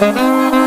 Música